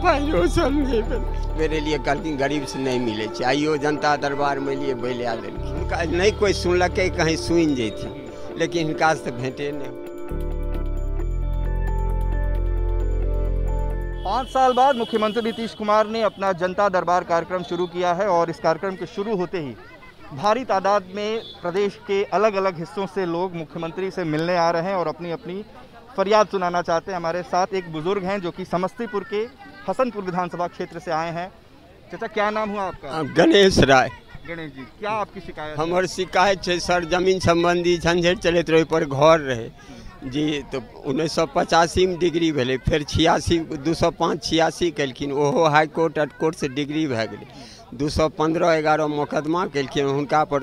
नहीं मेरे लिए कहलखिन गरीब से नहीं मिले आइयो जनता दरबार में लिए बैला देलखिन हुनका नहीं कोई सुनलकै कहीं सुनि जैथिन लेकिन हिनका से भेंटे नहीं। पाँच साल बाद मुख्यमंत्री नीतीश कुमार ने अपना जनता दरबार कार्यक्रम शुरू किया है और इस कार्यक्रम के शुरू होते ही भारी तादाद में प्रदेश के अलग अलग हिस्सों से लोग मुख्यमंत्री से मिलने आ रहे हैं और अपनी अपनी फरियाद सुनाना चाहते हैं। हमारे साथ एक बुज़ुर्ग हैं जो कि समस्तीपुर के हसनपुर विधानसभा क्षेत्र से आए हैं। चाचा क्या नाम हुआ आपका? गणेश राय। गणेश जी क्या आपकी शिकायत है? हमर शिकायत है सर ज़मीन संबंधी झंझट चलते रहे पर घर रहे। जी तो उन्नीस सौ पचासी में डिग्री भले फिर छियासी दू सौ पाँच छियासी कलखिन ओहो high court court at court से डिग्री गेलै। दू सौ पंद्रह एगारह मोकदमा केलखिन। हुनका पर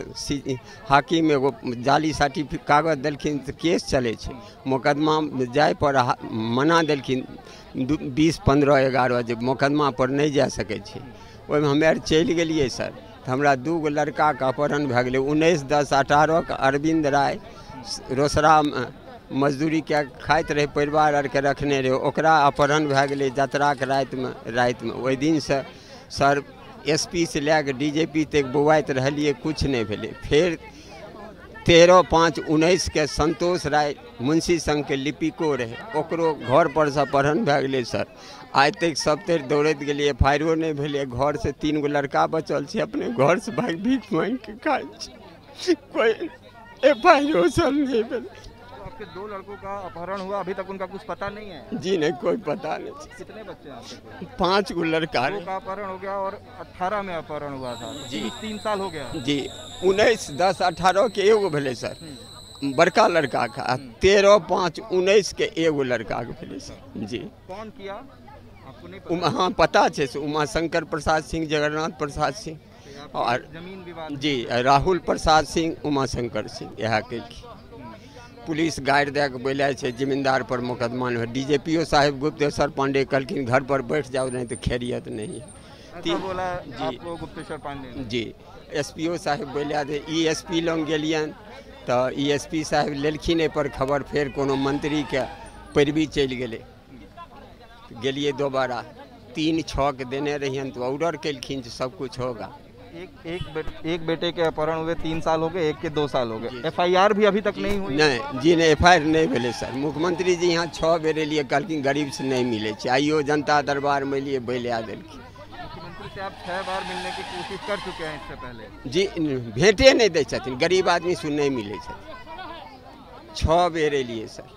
हाकिम एगो जाली सर्टिफिकेट कागज़ देलखिन तऽ केस चलै मोकदमा जाय पर मना देलखिन। बीस पंद्रह एगारह मोकदमा पर नहि जा सकै छै। ओहिमे हमें आर चलि सर। तऽ हमरा दू गो लड़काके अपहरण भए उन्नैस, दस अठारहके अरविंद राय रोसड़ामे मजदूरी कए खाइत रहै, परिवार आरके रखने रहै। ओकरा अपहरण भए गेलै जतराके रातिमे रातिमे। ओहि दिनसँ सर एस पी से लैके डी जे पी तक बौआइत रहलियै, किछु नहि भेलै। फेर तेरह पाँच उन्नीस के संतोष राय मुंशी संघ के लिपिको रहे। ओकरो घर पर से अपहरण भए सर। आइ तक सब तरि दौड़ैत गेलियै एफ़ आई आरो घर से तीन गो लड़का बचल छै, अपने घर से भाग भीख मांगि के खाइ कोई एफ़ आई सब नहीं आपके दो लड़कों का अपहरण हुआ अभी तक उनका कुछ पता नहीं है। जी नहीं कोई पता नहीं। कितने बच्चे हैं आपके पाँच गो लड़का का अपहरण हो गया और 18 में अपहरण हुआ था। जी। तीन साल हो गया। जी उन्नैस दस अठारह के एगो भेलै सर। बड़का लड़का का तेरह पाँच उन्नीस के एगो लड़का के भेलै सर। जी। कौन किया? उमा हाँ पता है से उमा शंकर प्रसाद सिंह जगन्नाथ प्रसाद सिंह और ज़मीन जी राहुल प्रसाद सिंह उमा शंकर सिंह इएह केलखिन पुलिस गाड़ि दए कऽ बैलाय छै जमींदार पर मुकदमा नहीं डी जे पी ओ साहेब गुप्तेश्वर पांडे कहलखिन घर पर बैठ जाओ नहीं तो खैरियत नहीं है। तीन- बोला जी। Gupteshwar Pandey ji. S P O साहेब बोलिया दे ई एस पी लग गेलियन तऽ ई एस पी साहेब लेलखिन एहिपर खबर फेर कोनो मंत्रीके पैरवी चलि गेलै। गेलियै दोबारा। तीन छओ के देने रहियन तऽ ऑर्डर केलखिन जे सब कुछ होगा। एक एक बेट, एक बेटे के अपहरण हुए तीन साल हो गए एक के दो साल हो गए। एफआईआर भी अभी तक नहीं हुई? नहीं जी नहीं एफ़ आई आर नहीं भेलै सर। मुख्यमंत्री जी यहाँ छः बेर एलियै कहलखिन गरीब से नहीं मिले छै। आइयो जनता दरबार दरबारमे एलियै बैला देलखिन। मुख्यमंत्री से आप छह बार मिलने की कोशिश कर चुके हैं इससे पहले? जी भेंटे नहीं दै छथिन गरीब आदमी से नहीं मिले छथिन। छओ बेर एलियै सर।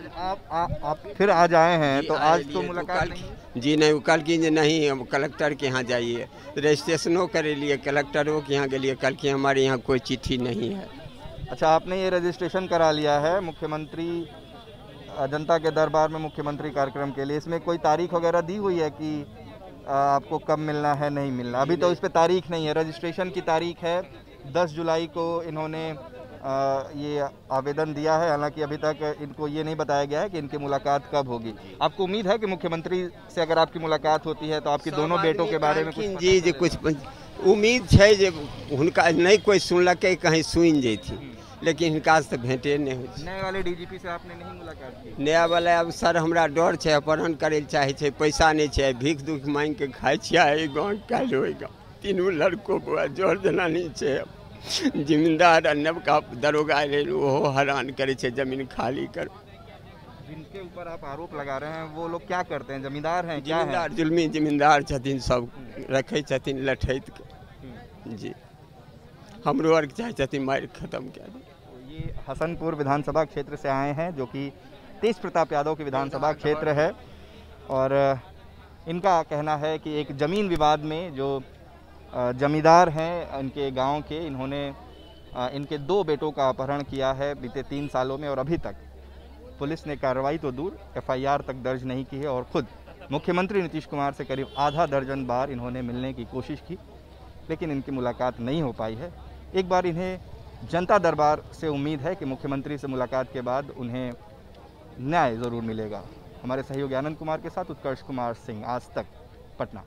आज आप आ, आप फिर आज आए हैं तो आज तो तो मुलाकात कल-। जी नहीं वो कहलखिन जे नहीं हम कलेक्टर के यहाँ जाइए। रजिस्ट्रेशनो करेलिए कलेक्टरों के यहाँ के लिए कल की हमारे यहाँ कोई चिट्ठी नहीं है। अच्छा आपने ये रजिस्ट्रेशन करा लिया है मुख्यमंत्री जनता के दरबार में मुख्यमंत्री कार्यक्रम के लिए। इसमें कोई तारीख वगैरह दी हुई है कि आपको कब मिलना है नहीं मिलना? अभी तो इस पर तारीख नहीं है रजिस्ट्रेशन की तारीख है। 10 जुलाई को इन्होंने ये आवेदन दिया है। हालाँकि अभी तक इनको ये नहीं बताया गया है कि इनकी मुलाकात कब होगी। आपको उम्मीद है कि मुख्यमंत्री से अगर आपकी मुलाकात होती है तो आपकी दोनों बेटों के बारे में कुछ पता जी कुछ उम्मीद है जे हुनका नहीं कोई सुनलकै कहीं सुनि जैथिन लेकिन हिनका से भेंटे नहीं छै नए वाले डीजीपी से आपने नहीं मुलाकात की? नया वाला अब सर हमरा डर छै अपहरण करे ले चाहे पैसा नहीं छै भीख दुख मांग के खाए छियै गाँव काल्हि ओहि गाँव तीनू लड़को बौआ ज़ोर जनानी छै जिम्मेदार आ नवका दरोगा ओहो हैरान करे छै ज़मीन खाली कर। जिनके ऊपर आप आरोप लगा रहे हैं वो लोग क्या करते हैं? जमींदार हैं क्या हैं? जिम्मेदार जुलमी जिम्मेदार छथिन सब रखे छथिन लठैत के। जी। हमरो आरके चाहे छथिन मारि खत्म दी। तो ये हसनपुर विधानसभा क्षेत्र से आए हैं जो कि तेज प्रताप यादव की विधानसभा क्षेत्र है। और इनका कहना है कि एक ज़मीन विवाद में जो जमींदार हैं इनके गाँव के। इन्होंने इनके दो बेटों का अपहरण किया है बीते तीन सालों में और अभी तक। पुलिस ने कार्रवाई तो दूर, एफआईआर तक दर्ज नहीं की है और खुद मुख्यमंत्री नीतीश कुमार से करीब आधा दर्जन बार इन्होंने मिलने की कोशिश की, लेकिन इनकी मुलाकात नहीं हो पाई है। एक बार इन्हें जनता दरबार से उम्मीद है कि मुख्यमंत्री से मुलाकात के बाद उन्हें न्याय ज़रूर मिलेगा। हमारे सहयोगी आनंद कुमार के साथ उत्कर्ष कुमार सिंह, आज तक पटना।